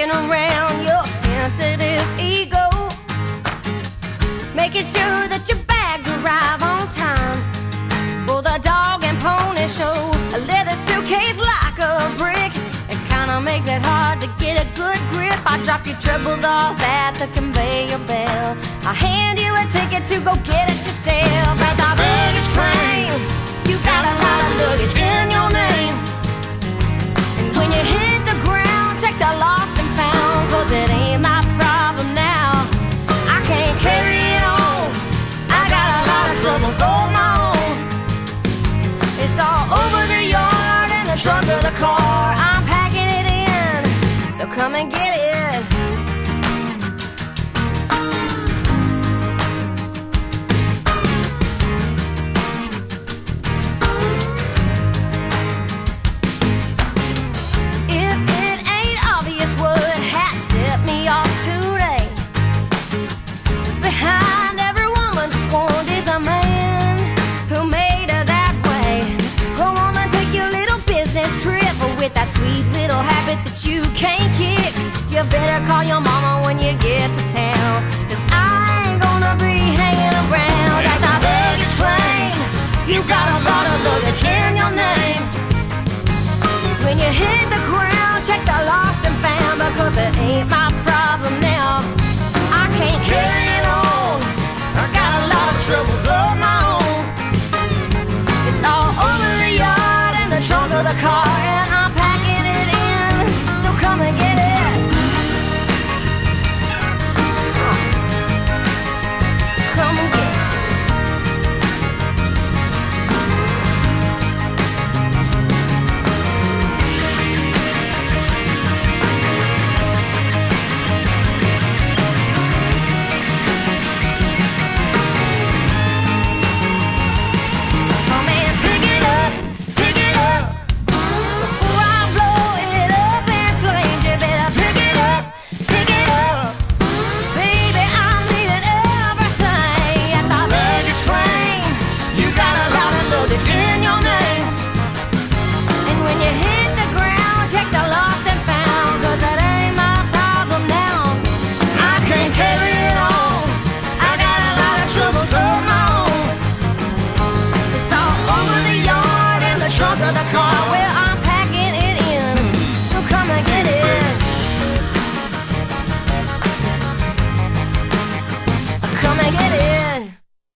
working around your sensitive ego, making sure that your bags arrive on time for the dog and pony show. A leather suitcase like a brick, it kinda makes it hard to get a good grip. I drop your troubles off at the conveyor belt. I hand you a ticket to go get it yourself at the. The car. I'm packing it in, so come and get it. Sweet little habit that you can't kick. You better call your mama when you get to town. Cause I ain't gonna be hanging around at the baggage claim. You got a lot of luggage in your name. When you hit the ground, check the lost and found because it ain't my.